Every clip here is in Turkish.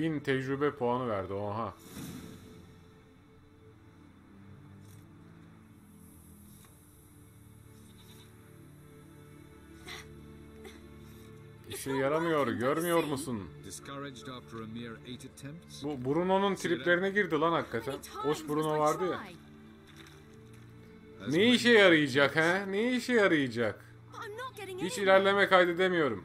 1000 tecrübe puanı verdi. Oha. İşe yaramıyor. Görmüyor musun? Bu Bruno'nun triplerine girdi lan hakikaten. Hoş Bruno vardı ya. Ne işe yarayacak he? Ne işe yarayacak? Hiç ilerleme kaydedemiyorum.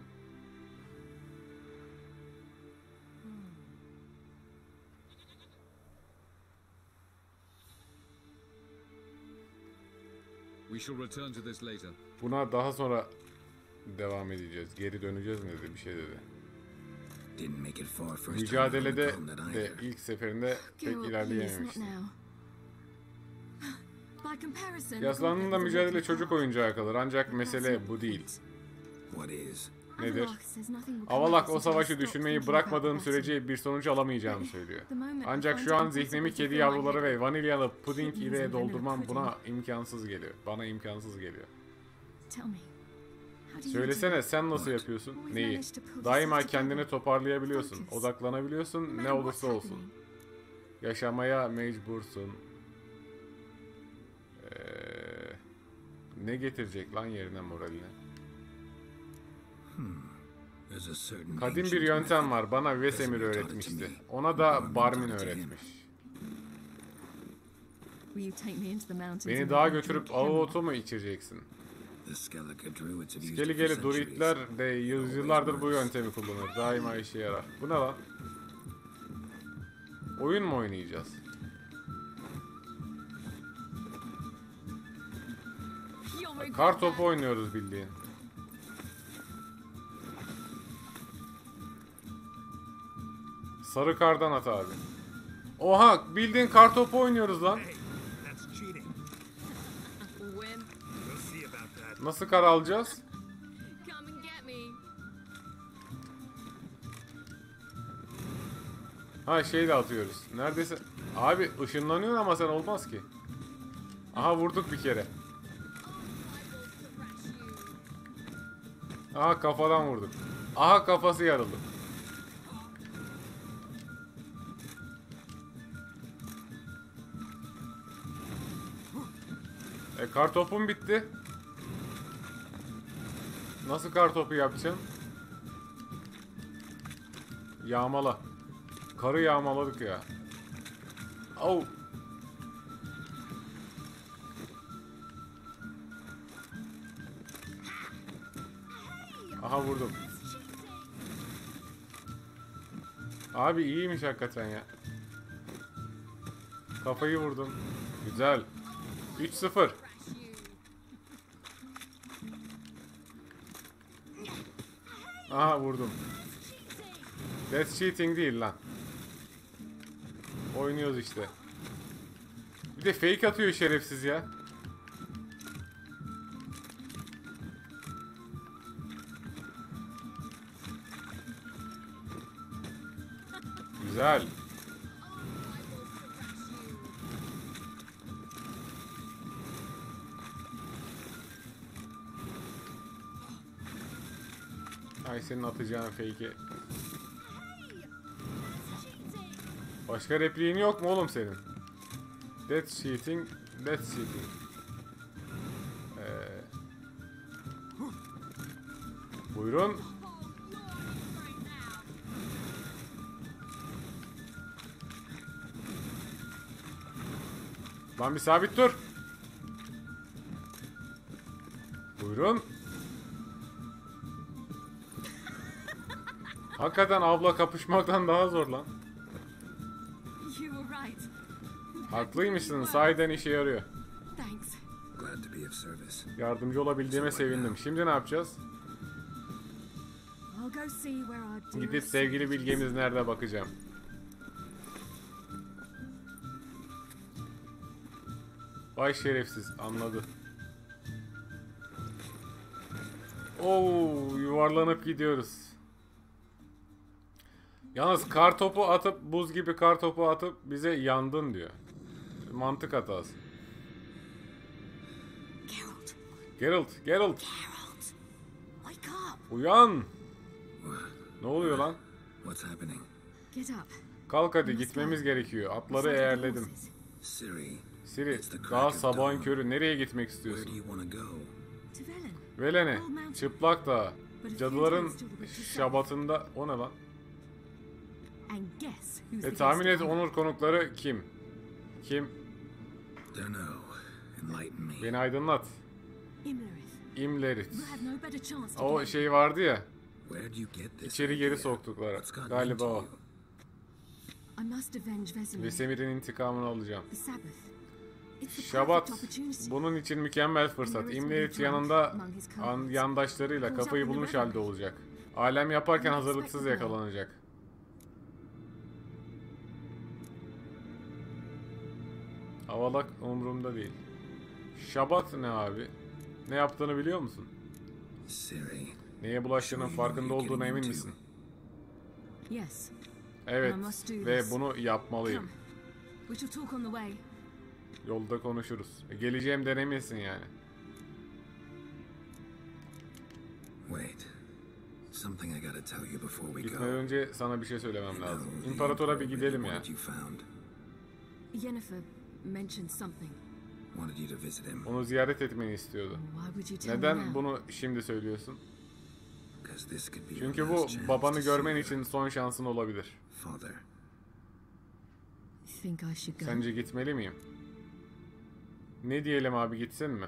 Buna daha sonra devam edeceğiz. Geri döneceğiz mi dedi bir şey dedi. Didn't make it far first time Mücadelede de either. ilk seferinde pek ilerleyememişti. now. By comparison, Yaslandığında mücadele çocuk oyuncağı kalır ancak mesele bu değil. Nedir? Avalak o savaşı düşünmeyi bırakmadığım sürece bir sonuç alamayacağımı söylüyor. Ancak şu an zihnimi kedi yavruları ve vanilyalı puding ile doldurmam buna imkansız geliyor. Bana imkansız geliyor. Söylesene sen nasıl yapıyorsun? Neyi? Daima kendini toparlayabiliyorsun, odaklanabiliyorsun ne olursa olsun. Yaşamaya mecbursun. Ee, ne getirecek lan yerine moralini? Certain Kadim bir yöntem var. Bana Vesemir öğretmişti. Ona da Barmin öğretmiş. Beni dağa götürüp avuotu mu içireceksin? Centuries. druidler de yüzyıllardır bu yöntemi kullanır. Daima işe yarar. Bu ne lan? Oyun mu oynayacağız? Kar topu oynuyoruz bildiğin. Sarı kardan at abi. Oha bildiğin kar topu oynuyoruz lan. Nasıl kar alacağız? Ha şey de atıyoruz. Neredeyse... Abi ışınlanıyor ama sen olmaz ki. Aha vurduk bir kere. Aha kafadan vurduk. Aha kafası yarıldı. Kar topum bitti. Nasıl kar topu yapacağım? Yağmala. Karı yağmaladık ya. Au. Aha vurdum. Abi iyiymiş hakikaten ya. Kafayı vurdum. Güzel. 3-0. Aha vurdum. That's cheating değil lan. Oynuyoruz işte. Bir de fake atıyor şerefsiz ya. Güzel. Ay senin atacağın fake'i. Başka repliğin yok mu oğlum senin? That's cheating, that's cheating. Ee, buyurun. Lan bir sabit dur. Hakikaten abla kapışmaktan daha zor lan. Haklıymışsın. Sahiden işe yarıyor. Yardımcı olabildiğime sevindim. Şimdi ne yapacağız? Gidip sevgili bilgemiz nerede bakacağım. Vay şerefsiz anladı. Oo yuvarlanıp gidiyoruz. Yalnız kar topu atıp buz gibi kar topu atıp bize yandın diyor. Mantık hatası. Geralt, Geralt, Geralt Geralt, wake up. uyan. Ne oluyor lan? What's happening? Get up. Kalk hadi gitmemiz gerekiyor. Atları eğerledim. Siri, Siri daha sabahın körü nereye gitmek where istiyorsun? Velene, çıplak da. Cadıların şabatında o ne lan? And guess who's E the tahmin et onur konukları kim? Kim? Don't know. Enlighten me. Beni aydınlat. Imlerith. İmlerit. We'll have no better chance to O şey vardı ya. İçeri geri soktukları. Galiba o. Vesemir'in intikamını alacağım. Şabat. Bunun için mükemmel fırsat. İmlerit yanında an, yandaşlarıyla kafayı bulmuş halde olacak. Alem yaparken hazırlıksız yakalanacak. Havalak umurumda değil. Şabat ne abi? Ne yaptığını biliyor musun? Siri, Neye bulaştığının farkında olduğuna emin misin? Evet ve bunu yapmalıyım. Yolda konuşuruz. E, Geleceğim denemesin yani. wait. Something I gotta tell you before we Gitmeden go. önce sana bir şey söylemem lazım. İmparatora bir gidelim ya. Yennefer mentioned something. Wanted you to visit him. Onu ziyaret etmeni istiyordu. Why would you tell me Neden bunu şimdi söylüyorsun? 'Cause this could be your Çünkü bu babanı to see görmen için son şansın olabilir. Father. Think I should go? Sence gitmeli miyim? Ne diyelim abi gitsin mi?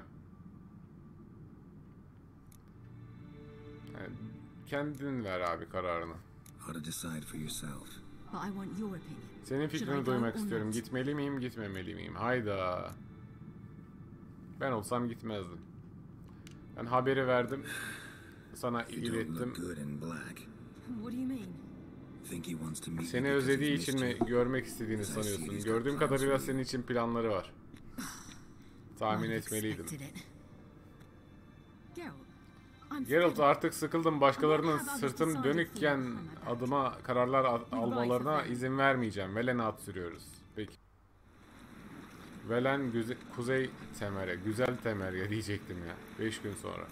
Yani kendin ver abi kararını. Ought to decide for yourself. But I want your opinion. Senin fikrini duymak or istiyorum. Gitmeli miyim, gitmemeli miyim? Hayda. Ben olsam gitmezdim. Ben haberi verdim. Sana ilettim. Seni özlediği için mi görmek istediğini sanıyorsun? Gördüğüm kadarıyla senin için planları var. Tahmin etmeliydim. Geralt artık sıkıldım. Başkalarının sırtım dönükken adıma kararlar al- almalarına izin vermeyeceğim. Velen'e at sürüyoruz. Peki. Velen güze- Kuzey Temer'e, güzel Temer'e diyecektim ya. 5 gün sonra.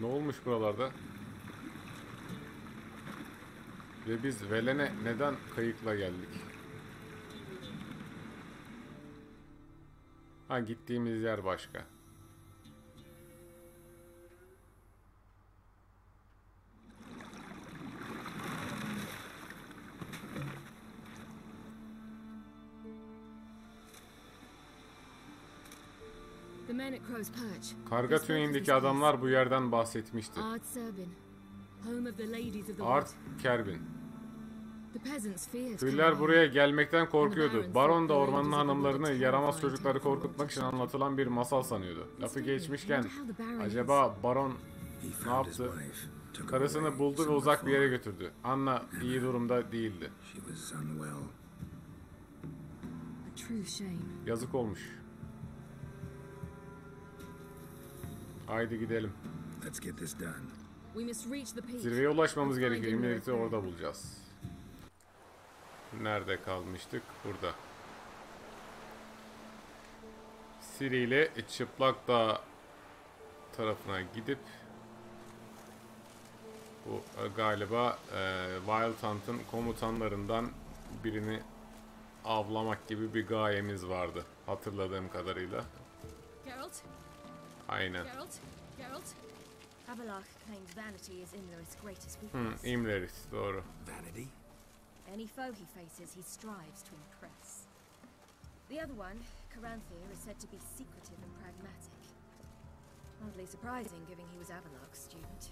Ne olmuş buralarda? Ve biz Velen'e neden kayıkla geldik? Ha gittiğimiz yer başka. The men at Crow's Perch. Karga this adamlar bu yerden bahsetmişti. Art. Kerbin. Coming buraya gelmekten korkuyordu. Baron da ormanın hanımlarını yaramaz çocukları korkutmak için anlatılan bir masal sanıyordu. Lafı geçmişken acaba Baron Ne yaptı? karısını buldu ve uzak bir yere götürdü. Anna iyi durumda değildi. Yazık olmuş. Haydi gidelim. Zirveye ulaşmamız gerekiyor. İmlet'i orada bulacağız. Nerede kalmıştık? Burada. Siri ile Çıplak Dağ tarafına gidip bu e, galiba e, Wild Hunt'ın komutanlarından birini avlamak gibi bir gayemiz vardı. Hatırladığım kadarıyla. Geralt? Aynen. Geralt? Geralt? Avalok claims vanity is Imlerith's greatest Hmm, weakness. İmleris doğru. Vanity? Any foe he faces, he strives to impress. The other one, Caranthir, is said to be secretive and pragmatic. Hardly surprising, given he was Avalok's student.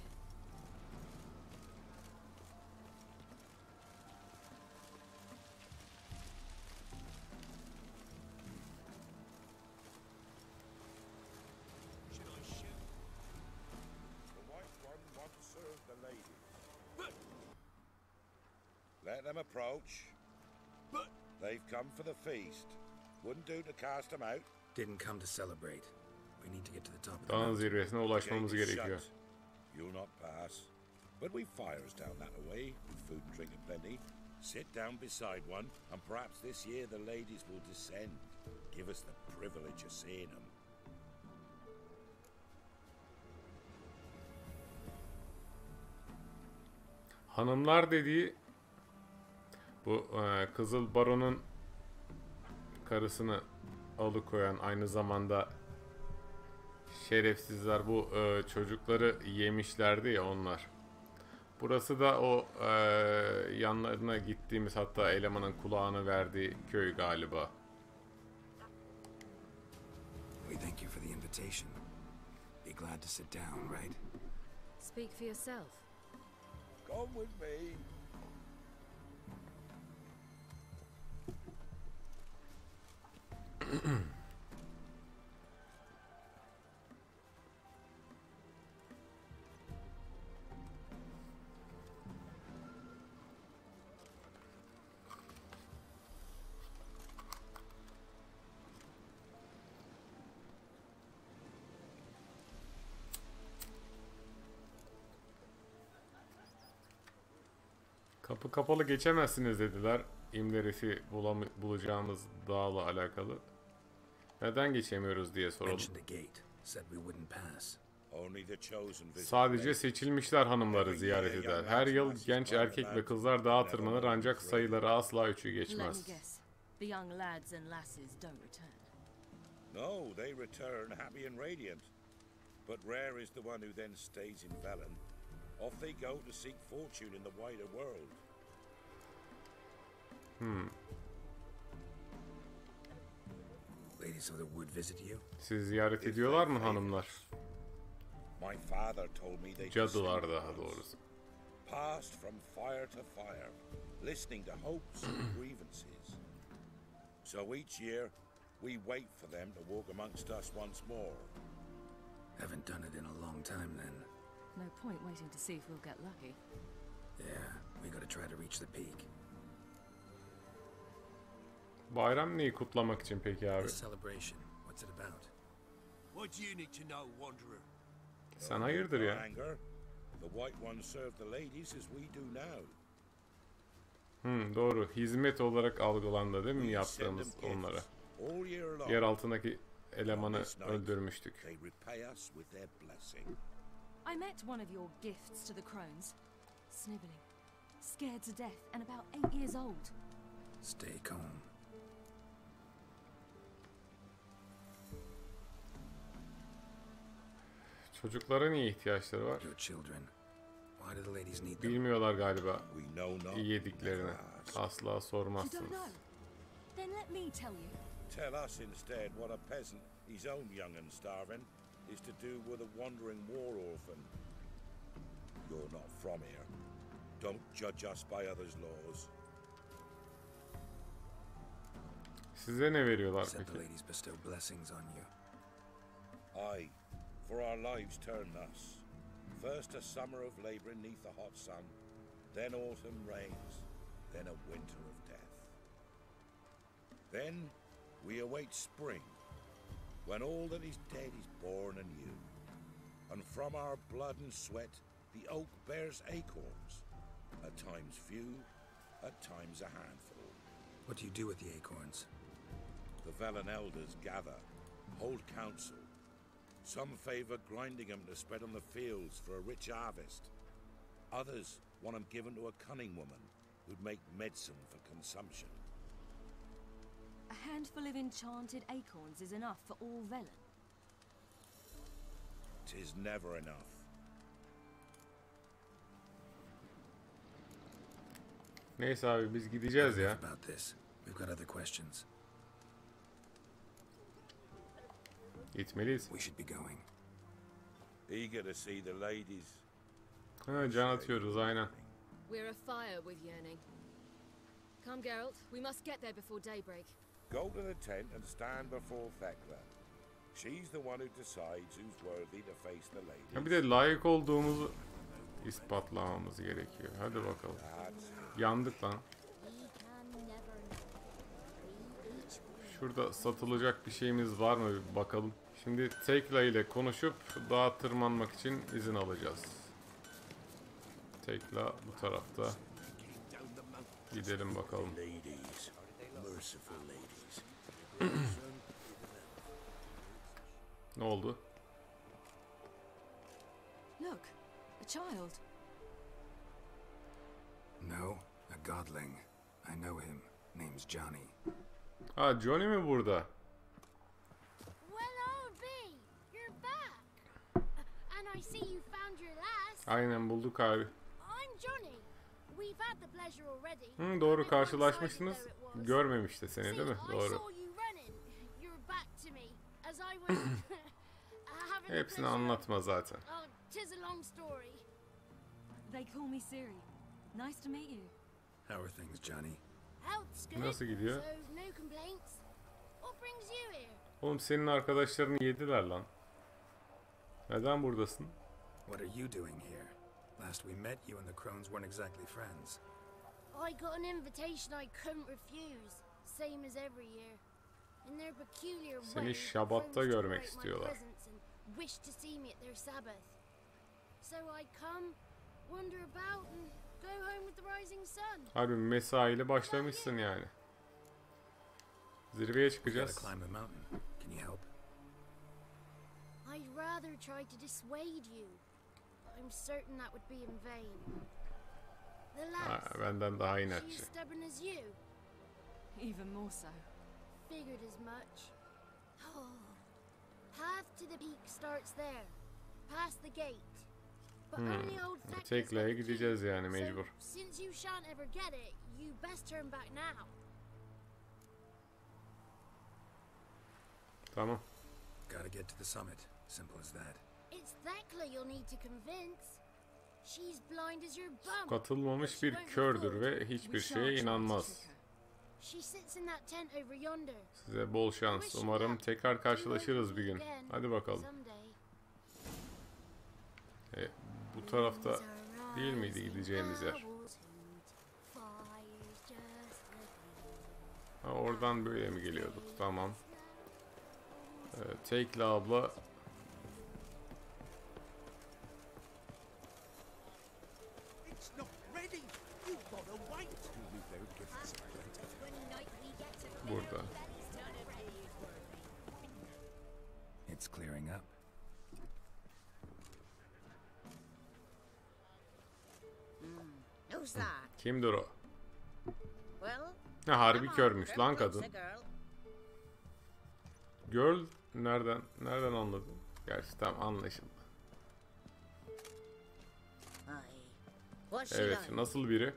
Let them approach. They've come for the feast. Wouldn't do to cast them out. Didn't come to celebrate. We need to get to the top of the Dağın zirvesine ulaşmamız gerekiyor. You'll not pass. But we've fires down that away, with food and drink and plenty. Sit down beside one, and perhaps this year the ladies will descend. Give us the privilege of seeing them. Hanımlar dediği bu e, Kızıl Baron'un karısını alıkoyan aynı zamanda şerefsizler bu e, çocukları yemişlerdi ya onlar. Burası da o e, yanlarına gittiğimiz hatta elemanın kulağını verdiği köy galiba. We thank you for the invitation. Be glad to sit down, right? Speak for yourself. Come with me. Kapı kapalı geçemezsiniz dediler. İmlerisi bulacağımız dağla alakalı. Neden geçemiyoruz diye soralım. Sadece seçilmişler hanımları ziyaret eder. Her yıl genç erkek ve kızlar dağa tırmanır ancak sayıları asla üçü geçmez. No, they return happy and radiant. But rare is the one who then stays in Velen. Off they go to seek fortune in the wider world. Ladies of the wood visit you? Siz ziyaret ediyorlar mı hanımlar? My father told me they Cadılar daha doğrusu. Passed from fire to fire, listening to hopes and grievances. So each year, we wait for them to walk amongst us once more. Haven't done it in a long time then. No point waiting to see if we'll get lucky. Yeah, we gotta try to reach the peak. Bayram neyi kutlamak için peki abi? Sen hayırdır ya? Hmm, doğru. Hizmet olarak algılandı değil mi yaptığımız onlara? Yer altındaki elemanı öldürmüştük. I met one of your gifts to the crones. Sniveling. Scared to death and about eight years old. Stay calm. Çocuklara niye ihtiyaçları var? Bilmiyorlar galiba yediklerini. Asla sormazsınız. know? Then let me tell you. Tell us instead what a peasant, his own young and starving, is to do with a wandering war orphan. You're not from here. Don't judge us by others' laws. Size ne veriyorlar Said the peki? ladies bestow blessings on you. Aye, for our lives turn thus. First a summer of labour neath the hot sun, then autumn rains, then a winter of death. Then we await spring, when all that is dead is born anew. And from our blood and sweat the oak bears acorns, at times few, at times a handful. What do you do with the acorns? The Velen elders gather, hold council. Some favor grinding them to spread on the fields for a rich harvest. Others want them given to a cunning woman who'd make medicine for consumption. A handful of enchanted acorns is enough for all Velen. Tis never enough. Neyse abi biz gideceğiz ya. Enough about this. We've got other questions. Gitmeliyiz. We should be going. Eager to see the ladies. Ha, can atıyoruz aynen. We're afire with yearning. Come, Geralt. We must get there before daybreak. Go to the tent and stand before Thekla. She's the one who decides who's worthy to face the ladies. Ha, bir de layık olduğumuzu ispatlamamız gerekiyor. Hadi bakalım. That's Yandık lan. Şurada satılacak bir şeyimiz var mı bir bakalım. Şimdi Tekla ile konuşup dağa tırmanmak için izin alacağız. Tekla bu tarafta. Gidelim bakalım. Ne oldu? Look, a child. No, a godling. I know him. Name's Johnny. Ha Johnny mi burada? Well, old B, you're back. And I see you found your last. Aynen bulduk abi. I'm Johnny. We've had the pleasure already. Hı, doğru karşılaşmışsınız. Görmemişti seni değil mi? Doğru. Hepsini anlatma zaten. Oh, tis a long story. They call me Siri. Nice to meet you. How are things, Johnny? Nasıl gidiyor? So no complaints. What brings you here? Oğlum senin arkadaşlarını yediler lan. Neden buradasın? What are you doing here? Last we met, you and the crones weren't exactly friends. I got an invitation I couldn't refuse, same as every year. In their peculiar Seni way, Şabat'ta Crones görmek istiyorlar. presence and wish to see me at their Sabbath. So I come, wander about, and go home with the rising sun. Harbi mesaili başlamışsın yani. Zirveye çıkacağız. I'd rather try to dissuade you. I'm certain that would be in vain. The Ha, lass, benden daha she inatçı. as stubborn as you. Even more so. Figured as much. Oh. Path to the peak starts there, past the gate. But only old Thecla's Tekle'ye the gideceğiz yani So, since you shan't ever get it, you best turn back now. Tamam. Gotta get to the summit. Simple as that. It's Thecla you'll need to convince. She's blind as your bum. Katılmamış bir kördür ve hiçbir şeye inanmaz. trick her. She sits in that tent over yonder. Size bol şans. Umarım tekrar karşılaşırız bir gün. Hadi bakalım. E, bu tarafta değil miydi gideceğimiz yer? Ha, oradan böyle mi geliyorduk? Tamam. Ee, Tekla abla It's not ready. You've got to wait. Burada. It's clearing up. Who's that? Kimdir o? Ha, harbi körmüş lan kadın. girl. Nereden nereden anladın? Gerçi tam anlaşıldı. Evet, nasıl biri?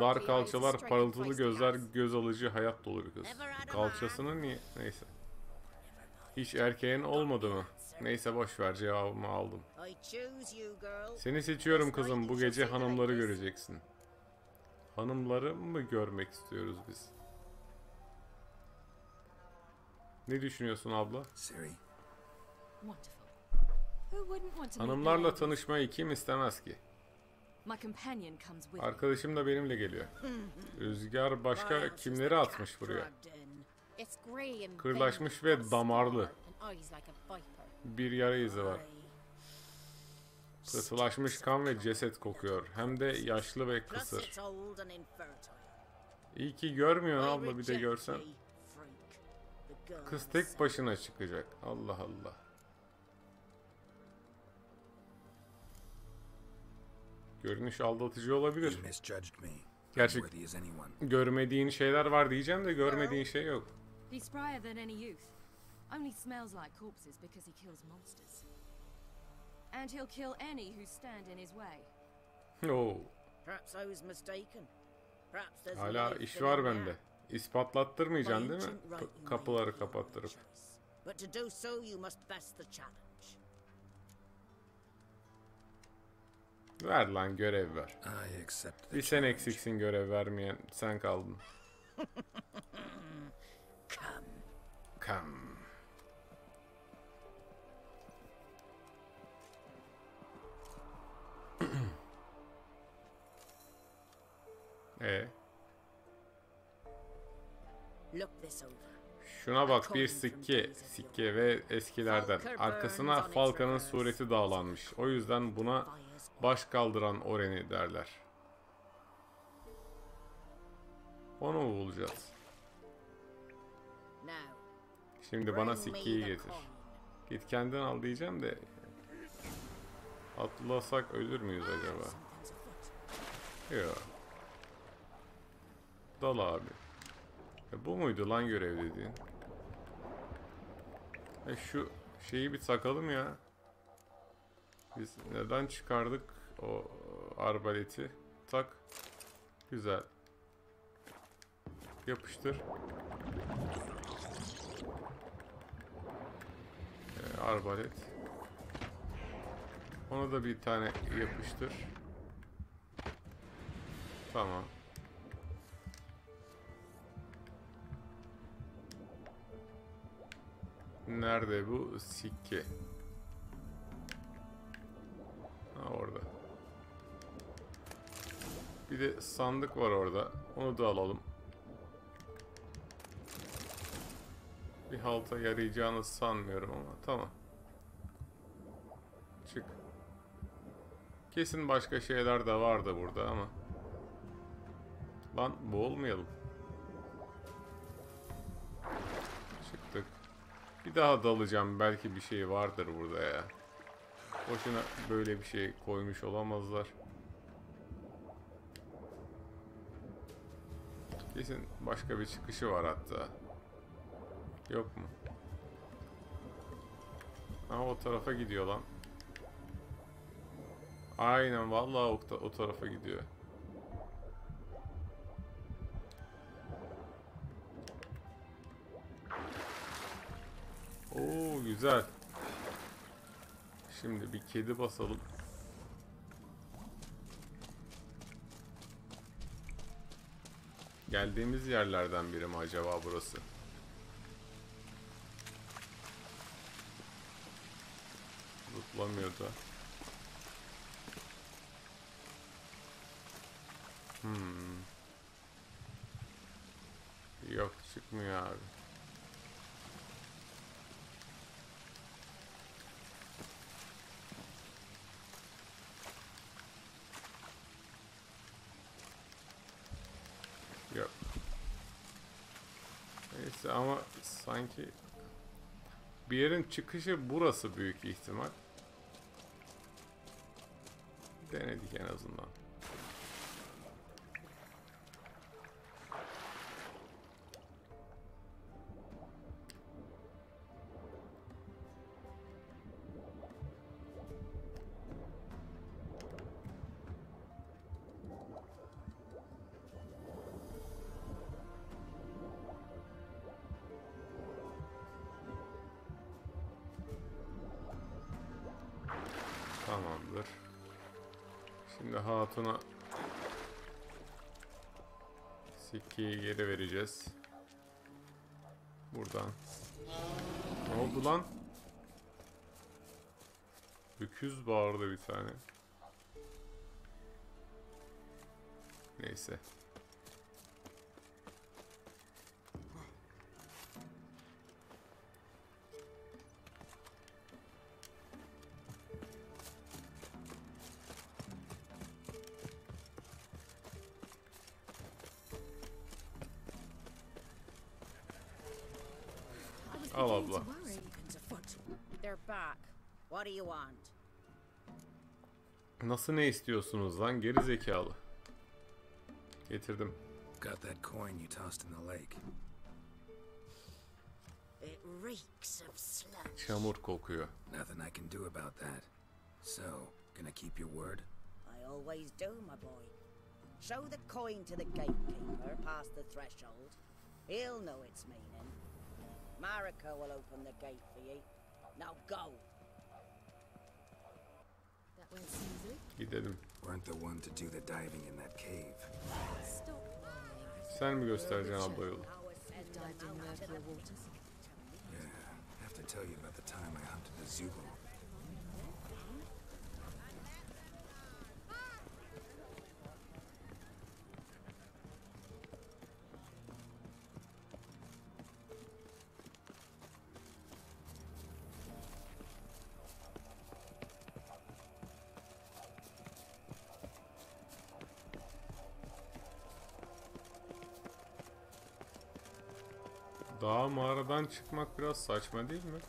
Dar kalçalar, parıltılı gözler, göz alıcı, hayat dolu bir kız. Kalçasını niye? Neyse. Hiç erkeğin olmadı mı? Neyse boş ver cevabımı aldım. Seni seçiyorum kızım. Bu gece hanımları göreceksin. Hanımları mı görmek istiyoruz biz? Ne düşünüyorsun abla? Hanımlarla tanışmayı kim istemez ki? Arkadaşım da benimle geliyor. Rüzgar başka kimleri atmış buraya? Kırlaşmış ve damarlı. viper. Bir yara izi var. Aye. Katılaşmış kan ve ceset kokuyor. Hem de yaşlı ve kısır. İyi ki görmüyorsun I abla bir de görsen. Kız tek başına çıkacak. Allah Allah. Görünüş aldatıcı olabilir. Gerçek görmediğin şeyler var diyeceğim de görmediğin şey yok. He's sprier than any youth. Only smells like corpses because he kills monsters. And he'll kill any who stand in his way. Oo, Perhaps I was mistaken. Perhaps there's hala iş var bende. İspatlattırmayacaksın değil mi? P- kapıları kapattırıp. But to do so you must pass the challenge. Ver lan görev ver. I accept the Bir sen challenge. eksiksin görev vermeyen. Sen kaldın. Come. Come. e Look this over. şuna bak bir sikke, sikke ve eskilerden. Arkasına Falca'nın sureti dağlanmış. O yüzden buna baş kaldıran Oren'i derler. Onu bulacağız? Şimdi bana sikkiyi getir. Git kendin al diyeceğim de atlasak ölür müyüz acaba? Something's afoot. Yok. Dal abi. E, bu muydu lan görev dediğin? E şu şeyi bir takalım ya. Biz neden çıkardık o arbaleti? Tak. Güzel. Yapıştır. E, arbalet. Ona da bir tane yapıştır. Tamam. Nerede bu sikke? Bir de sandık var orada. Onu da alalım. Bir halta yarayacağını sanmıyorum ama tamam. Çık. Kesin başka şeyler de vardı burada ama. Lan boğulmayalım. Çıktık. Bir daha dalacağım. Belki bir şey vardır burada ya. Boşuna böyle bir şey koymuş olamazlar. Kesin başka bir çıkışı var hatta. Yok mu? Ha o tarafa gidiyor lan. Aynen vallahi o, o tarafa gidiyor. Oo güzel. Şimdi bir kedi basalım. Geldiğimiz yerlerden biri mi acaba burası? Zıplamıyordu. Hmm. Yok çıkmıyor abi. Yok. Neyse ama sanki bir yerin çıkışı burası büyük ihtimal. Denedik en azından. Hatuna sikkeyi geri vereceğiz. Buradan. Ne oldu lan? Öküz bağırdı bir tane. Neyse. Nasıl ne istiyorsunuz lan geri zekalı? Getirdim. Got that coin you tossed in the lake. It reeks of sludge. Çamur kokuyor. Nothing I can do about that. So, gonna keep your word? I always do, my boy. Show the coin to the gatekeeper past the threshold. He'll know its meaning. Marika will open the gate for you. Now go. That went smoothly. Gidelim. Weren't the one to do the diving in that cave. Stop whining. Sen mi göstereceksin abla yolu? I've dived in murkier waters. Yeah, have to tell you about the time I hunted a Zubul. Daha mağaradan çıkmak biraz saçma değil mi?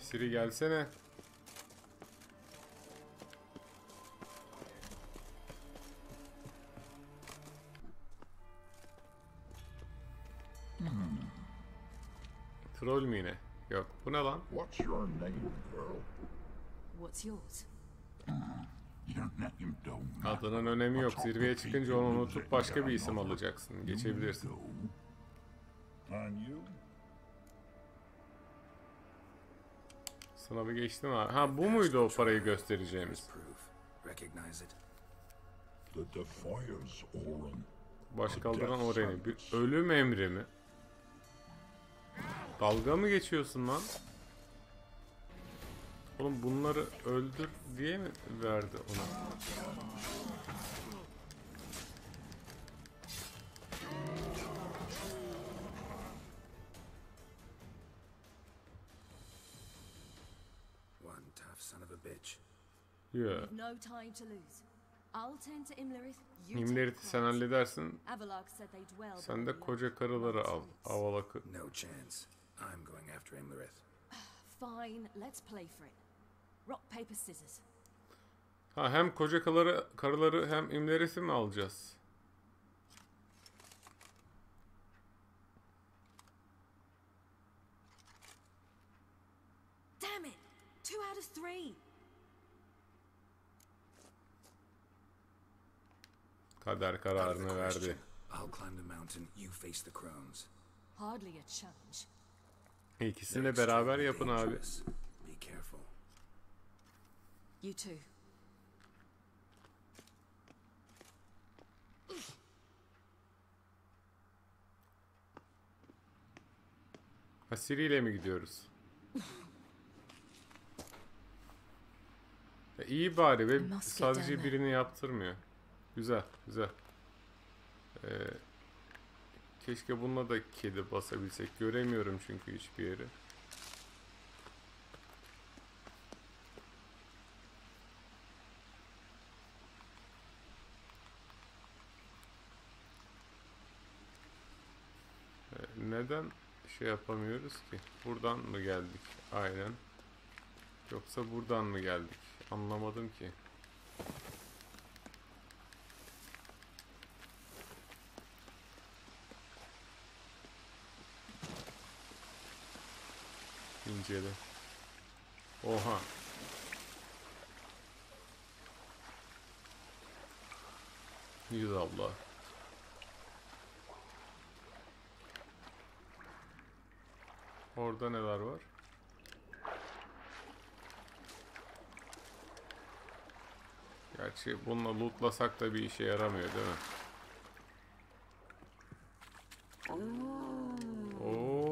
Siri gelsene. Troll mü yine? Yok. Bu ne lan? What's your name, girl? What's yours? Your name don't matter. Adının önemi yok. Zirveye çıkınca onu unutup başka bir isim alacaksın. Geçebilirsin. And you? Sınavı geçtin ha. Ha bu muydu o parayı göstereceğimiz? Baş kaldıran Oren'i. Bir ölüm emri mi? Dalga mı geçiyorsun lan? Oğlum bunları öldür diye mi verdi ona? One tough son of a bitch. Yeah. We've no time to lose. I'll tend to Imlerith. You take Himlerit'i sen halledersin. Sen de koca karıları al. Avalak'ı. No chance. I'm going after Imlerith. Fine, let's play for it. Rock, paper, scissors. Ha hem koca karıları, karıları hem imlerisi mi alacağız? Damn it! Two out of three. Kader kararını verdi. I'll climb the mountain. You face the crones. Hardly a challenge. İkisini beraber yapın abi. Be careful. You too. Ha Siri ile mi gidiyoruz? E, iyi bari ve sadece birini yaptırmıyor. Güzel, güzel. Ee, keşke bununla da kedi basabilsek. Göremiyorum çünkü hiçbir yeri. Ee, neden şey yapamıyoruz ki? Buradan mı geldik? Aynen. Yoksa buradan mı geldik? Anlamadım ki. İncele. Oha. Yüz abla. Orada neler var? Gerçi bununla lootlasak da bir işe yaramıyor değil mi? Oo.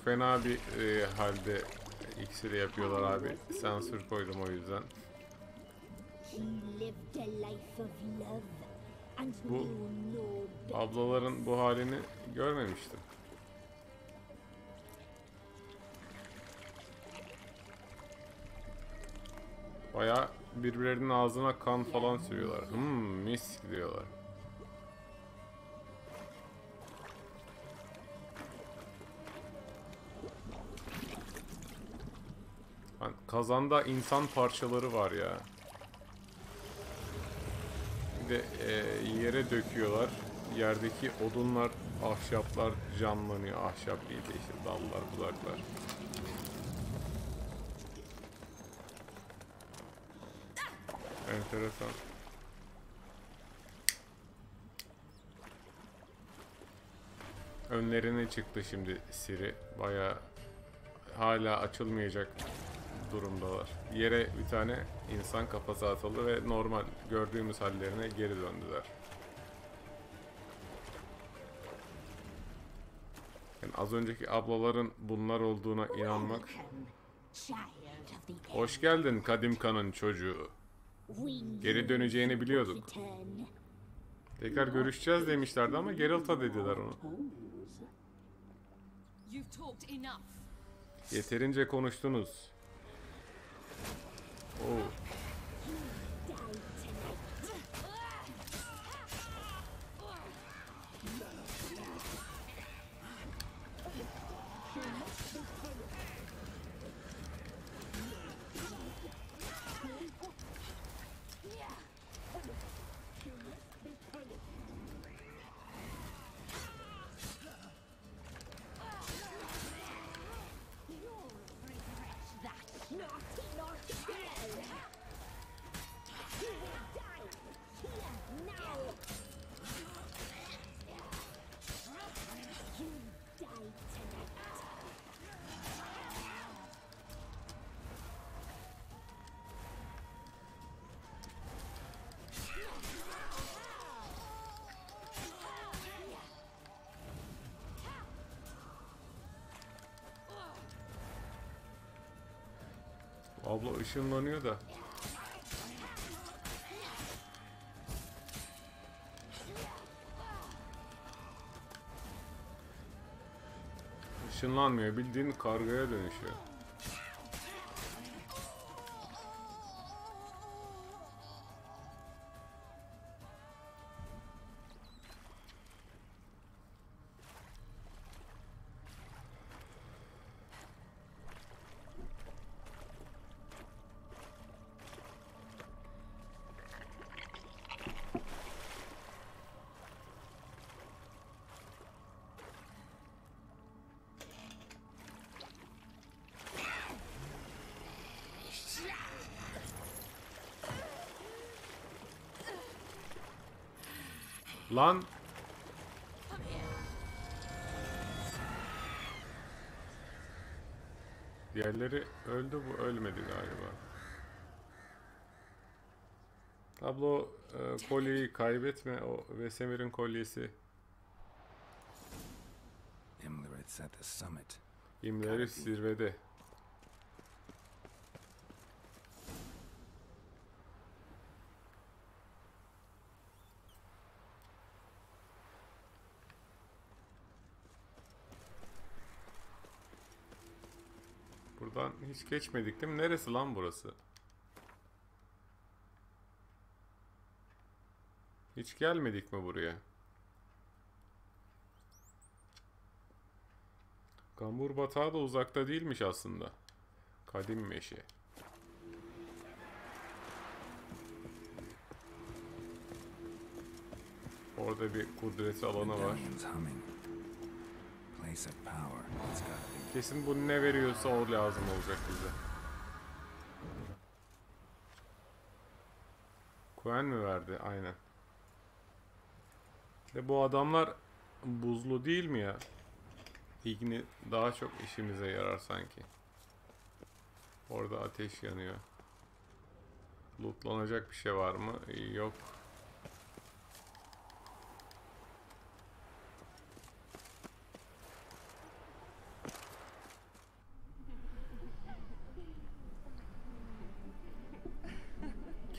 Çok fena bir e, halde iksiri yapıyorlar abi. Sensör koydum o yüzden. Bu ablaların bu halini görmemiştim. Baya birbirlerinin ağzına kan falan sürüyorlar. Hmm, mis diyorlar. Kazanda insan parçaları var ya. Bir de e, yere döküyorlar. Yerdeki odunlar, ahşaplar canlanıyor. Ahşap değil de işte dallar, budaklar. Enteresan. Önlerine çıktı şimdi Siri. Baya hala açılmayacak durumdalar. Yere bir tane insan kafası atıldı ve normal gördüğümüz hallerine geri döndüler. Yani az önceki ablaların bunlar olduğuna inanmak Hoş geldin kadim kanın çocuğu. Geri döneceğini biliyorduk. Tekrar görüşeceğiz demişlerdi ama Geralt'a dediler onu. Yeterince konuştunuz. Oo. Abla ışınlanıyor da. Işınlanmıyor. Bildiğin kargaya dönüşüyor. Lan Diğerleri öldü bu ölmedi galiba. Tablo e, kolyeyi kaybetme o Vesemir'in kolyesi. İmleri zirvede. Buradan hiç geçmedik değil mi? Neresi lan burası? Hiç gelmedik mi buraya? Gambur batağı da uzakta değilmiş aslında. Kadim meşe. Orada bir kudreti alanı var. Place of power. It's gotta be. Kesin bu ne veriyorsa o lazım olacak bize. Kuen mi verdi? Aynen. Ve bu adamlar buzlu değil mi ya? İgni daha çok işimize yarar sanki. Orada ateş yanıyor. Lootlanacak bir şey var mı? Yok.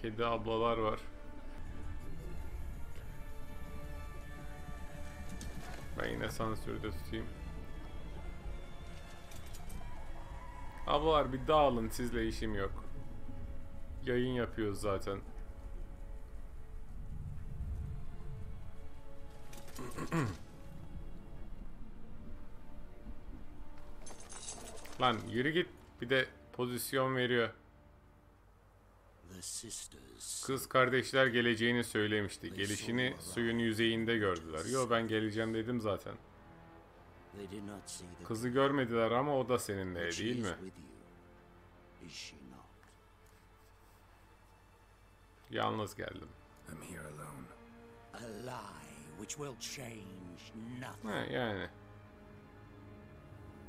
Kedi ablalar var. Ben yine sansürde tutayım. Ablalar bir dağılın sizle işim yok. Yayın yapıyoruz zaten. Lan yürü git. Bir de pozisyon veriyor. Kız kardeşler geleceğini söylemişti. Gelişini suyun yüzeyinde gördüler. Yo ben geleceğim dedim zaten. Kızı görmediler ama o da seninle değil mi? Yalnız geldim. I'm here alone. A lie which will change nothing. He yani.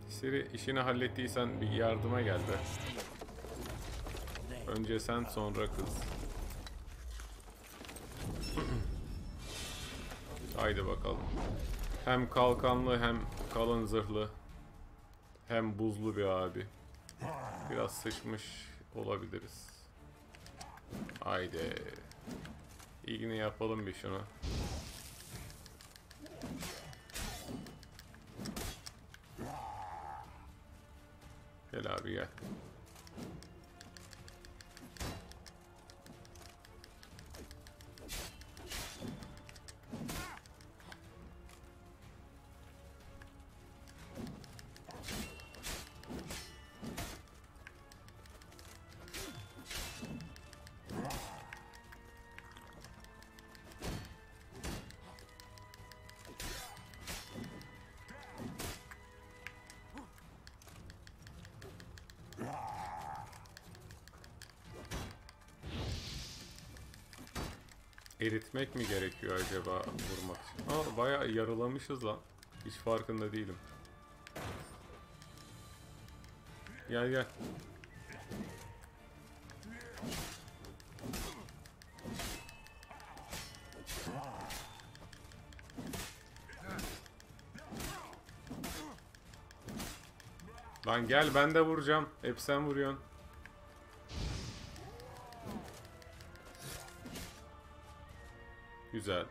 Siri işini hallettiysen bir yardıma gel de. Önce sen sonra kız. Haydi bakalım. Hem kalkanlı hem kalın zırhlı. Hem buzlu bir abi. Biraz sıçmış olabiliriz. Haydi. İlgini yapalım bir şunu. Gel abi gel. Eritmek mi gerekiyor acaba vurmak için? Aa bayağı yarılamışız lan. Hiç farkında değilim. Gel gel. Lan gel ben de vuracağım. Hep sen vuruyorsun. Güzel.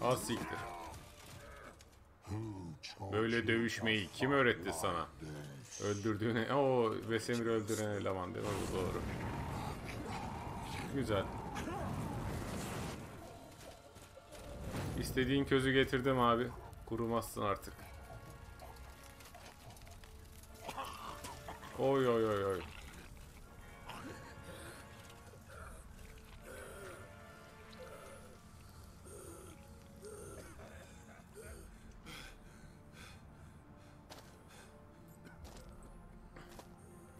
Az siktir. Böyle dövüşmeyi kim öğretti sana? Öldürdüğüne... o Vesemir öldüren eleman doğru. Güzel. İstediğin közü getirdim abi. Kurumazsın artık. Oy oy oy oy.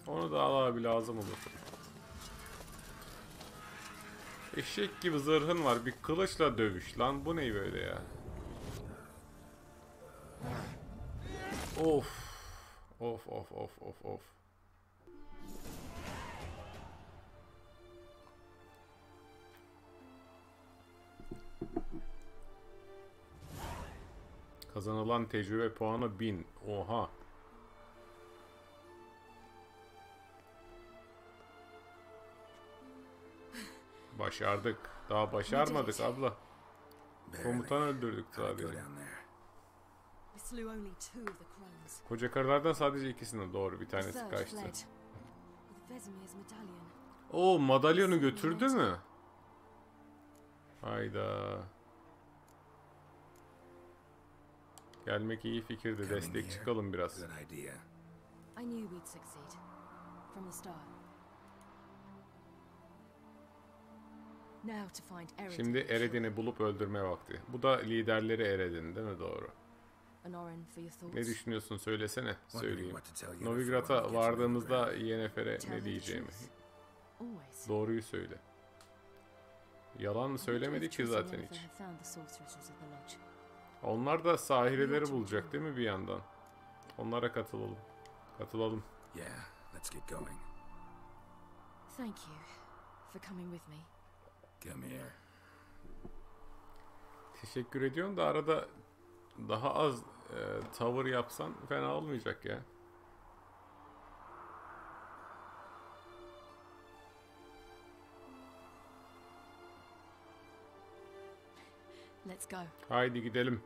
Onu da al abi lazım olur. Eşek gibi zırhın var. Bir kılıçla dövüş lan. Bu ne böyle ya? Of. Of of of of of. Kazanılan tecrübe puanı 1000. Oha. Başardık. Daha başarmadık abla. Komutan öldürdük sadece. Koca karılardan sadece ikisini doğru. Bir tanesi kaçtı. O madalyonu götürdü mü? Hayda. Gelmek iyi fikirdi. Destek çıkalım biraz. I knew we'd succeed. From the start. Şimdi Eredin'i bulup öldürme vakti. Bu da liderleri Eredin değil mi? Doğru. Ne düşünüyorsun söylesene. Söyleyeyim. Novigrad'a vardığımızda Yennefer'e ne diyeceğimi. Doğruyu söyle. Yalan mı söylemedi ki zaten hiç. Onlar da sahireleri bulacak değil mi bir yandan? Onlara katılalım. Katılalım. Yeah, let's get going. Thank you for coming with me. Come here. Teşekkür ediyorum da arada daha az e, tavır yapsan fena olmayacak ya. Let's go. Haydi gidelim.